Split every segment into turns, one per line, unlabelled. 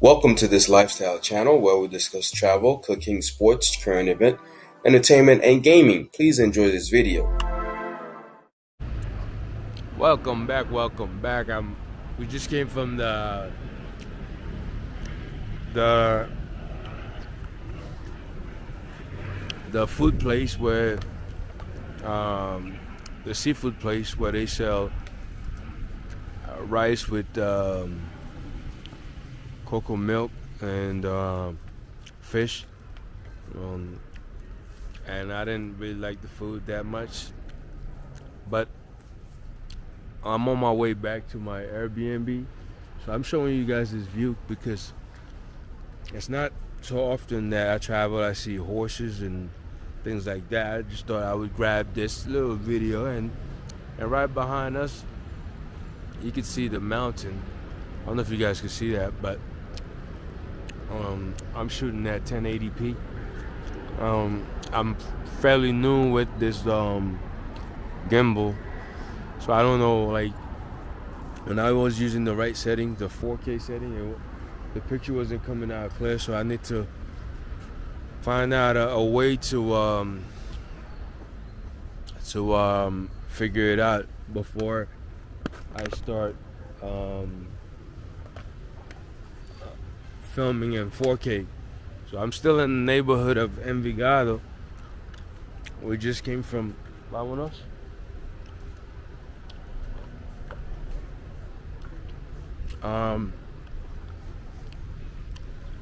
Welcome to this lifestyle channel where we discuss travel, cooking, sports, current event, entertainment, and gaming. Please enjoy this video.
Welcome back, welcome back. I'm we just came from the the the food place where um, the seafood place where they sell uh, rice with um, cocoa milk and uh, fish. Um, and I didn't really like the food that much. But I'm on my way back to my Airbnb. So I'm showing you guys this view because it's not so often that I travel, I see horses and things like that. I just thought I would grab this little video and and right behind us you can see the mountain. I don't know if you guys can see that, but um, I'm shooting at 1080p. Um, I'm fairly new with this um, gimbal, so I don't know like when I was using the right setting, the 4K setting, it, the picture wasn't coming out clear. So I need to find out a, a way to um, to um, figure it out before I start um, filming in 4K. So I'm still in the neighborhood of Envigado. We just came from Vámonos. Um,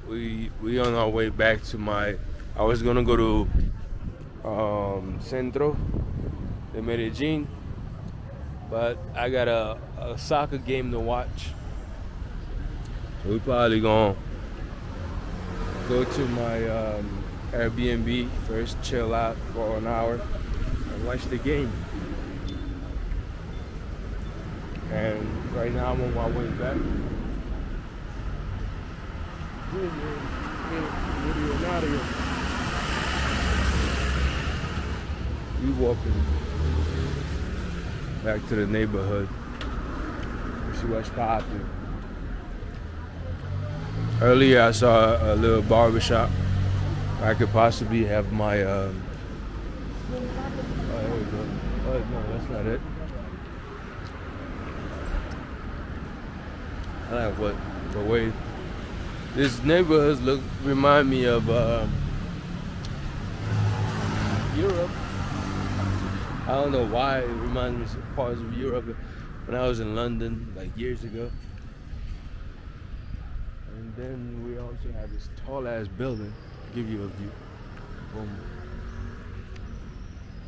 we we on our way back to my. I was gonna go to um, Centro de Medellin, but I got a, a soccer game to watch. So we probably gonna go to my um, Airbnb first, chill out for an hour, and watch the game. And right now I'm on my way back. We walking back to the neighborhood. See what's popping. Earlier I saw a little barbershop. I could possibly have my um, oh. Oh, no, that's not it. I like what the way this neighborhood look remind me of uh, Europe. I don't know why it reminds me of parts of Europe when I was in London like years ago. Then we also have this tall ass building. give you a view. Boom.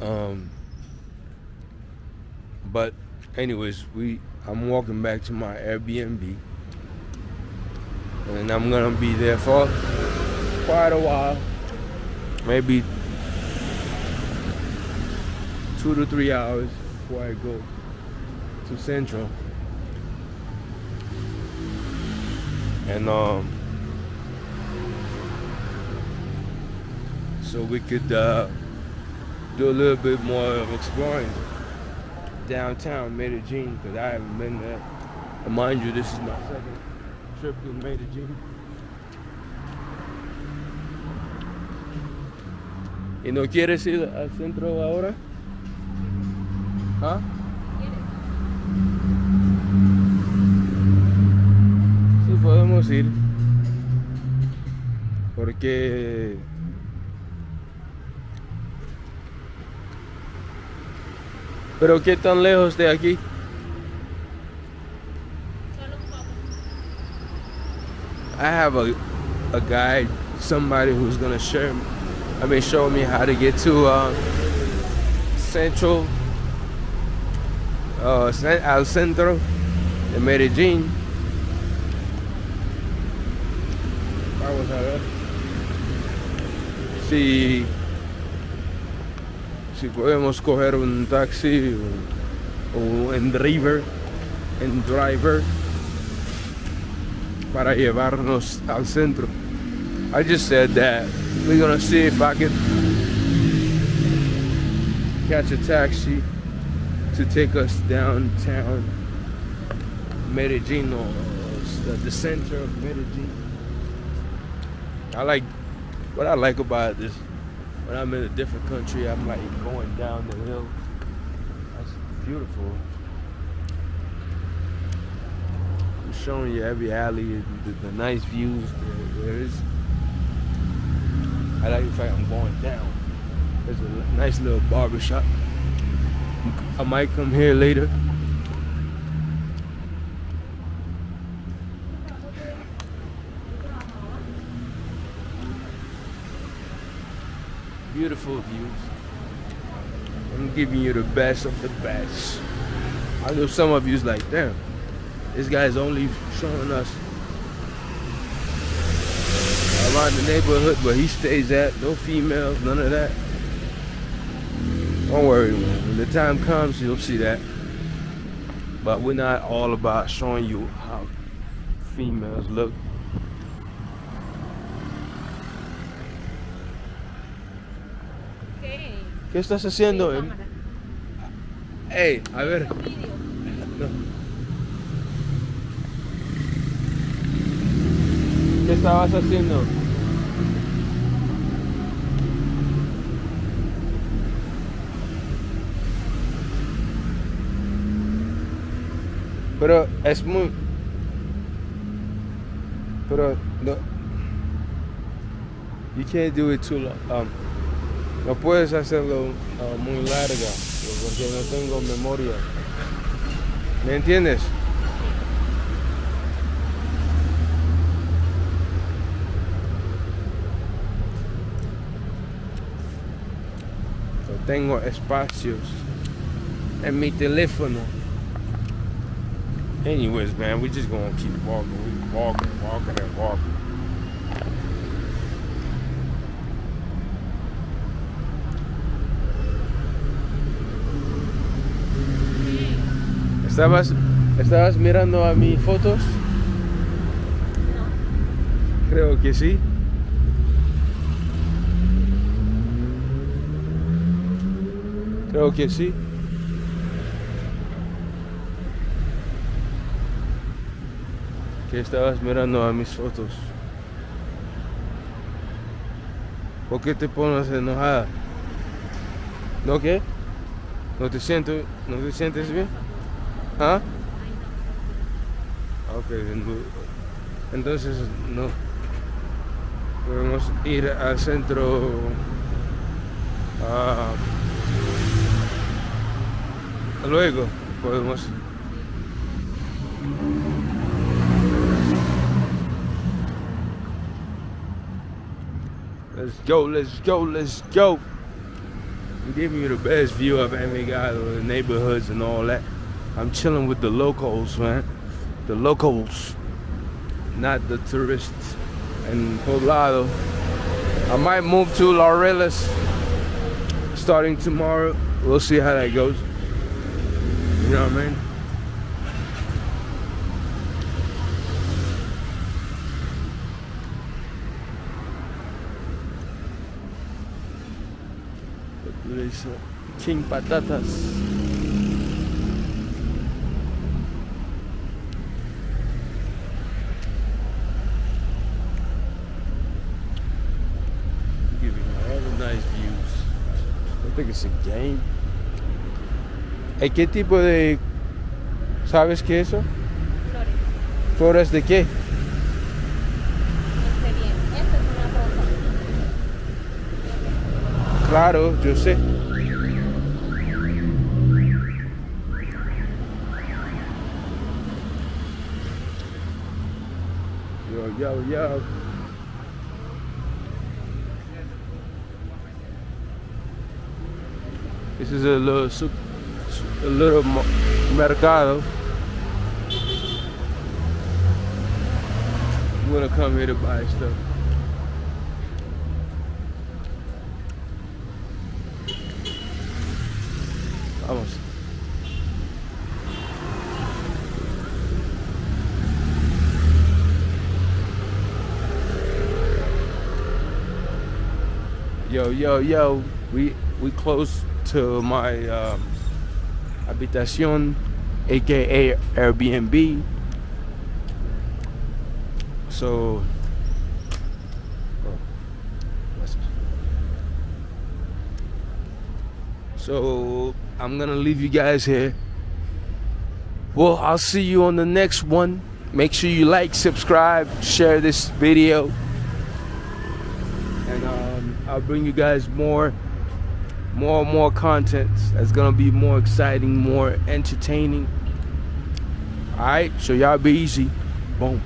Um. But, anyways, we I'm walking back to my Airbnb, and I'm gonna be there for quite a while, maybe two to three hours before I go to Central. And um, so we could uh, do a little bit more of exploring downtown Medellin because I haven't been there. And mind you, this is my second trip to Medellin. ¿Y no quieres ir al centro ahora? ¿Ah? Podemos. Porque Pero qué tan lejos de aquí? I have a a guide, somebody who's gonna share, I mean, show me how to get to uh, Central, uh, al centro de Medellín. Vamos a ver si si podemos coger un taxi o, o driver, driver para llevarnos al centro. I just said that we're gonna see if I can catch a taxi to take us downtown Medellin or the center of Medellin. I like what I like about this. When I'm in a different country, I'm like going down the hill. That's beautiful. I'm showing you every alley, the, the nice views there, there is. I like the fact I'm going down. There's a nice little barber shop. I might come here later. Beautiful views. I'm giving you the best of the best. I know some of you's like, damn, this guy's only showing us around the neighborhood where he stays at. No females, none of that. Don't worry, man. When the time comes, you'll see that. But we're not all about showing you how females look. ¿Qué estás haciendo? Hey, a ver. No. ¿Qué estabas haciendo? Pero es muy... Pero no... You can't do it too long. Um, no puedes hacerlo muy larga porque no tengo memoria. ¿Me entiendes? Tengo espacios en mi teléfono. Anyways, man, we just gonna keep walking. We walking, walking, and walking. ¿Estabas, ¿Estabas mirando a mis fotos?
No.
Creo que sí. Creo que sí. Que estabas mirando a mis fotos. ¿Por qué te pones enojada? ¿No qué? ¿No te siento, no te sientes bien? ¿Ah? Ok, entonces no. Podemos ir al centro. ah, luego podemos. Let's go, let's go, let's go. Giving you the best view of Envigado, the neighborhoods and all that. I'm chilling with the locals, man. The locals, not the tourists. And Poblado. I might move to Laureles starting tomorrow. We'll see how that goes. You know what I mean? King Patatas. ¿Y qué tipo de... ¿Sabes qué es eso?
Flores.
¿Flores de qué? Claro, yo sé. Yo, yo, yo. This is a little, a little mercado. Gonna come here to buy stuff. Vamos. Yo, yo, yo. We we close to my um, uh, habitación, aka Airbnb. So, so I'm gonna leave you guys here. Well, I'll see you on the next one. Make sure you like, subscribe, share this video, and um, I'll bring you guys more more, and more content. That's gonna be more exciting, more entertaining. All right, so y'all be easy. Boom.